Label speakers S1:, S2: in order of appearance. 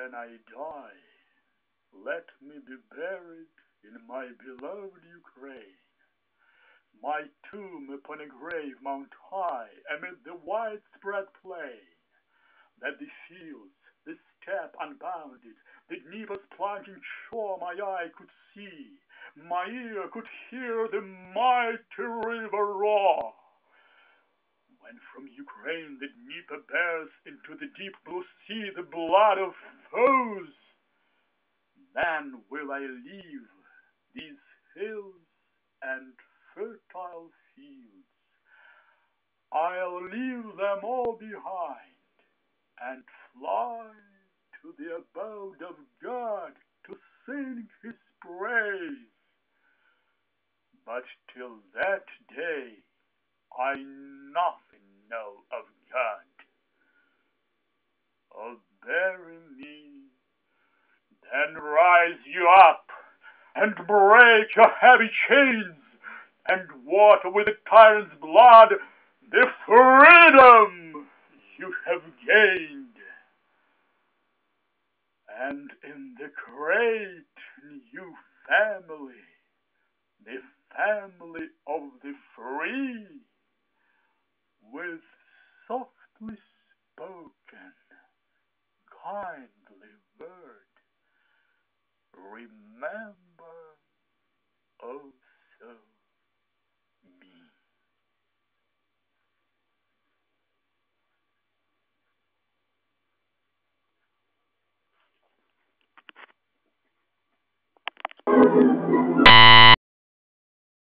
S1: When I die, let me be buried in my beloved Ukraine. My tomb upon a grave mount high amid the widespread plain, that the fields, the steppe unbounded, the Dnieper's plunging shore my eye could see, my ear could hear the mighty river roar. When from Ukraine the Dnieper bears into the deep blue sea the blood of foes, then will I leave these hills and fertile fields. I'll leave them all behind and fly to the abode of God to sing his praise. But till that day I nothing know of God. Oh, bury me, then rise you up and break your heavy chains and water with the tyrant's blood the freedom you have gained. And in the great new family, the family of the free, with softly spoken, word, remember also me.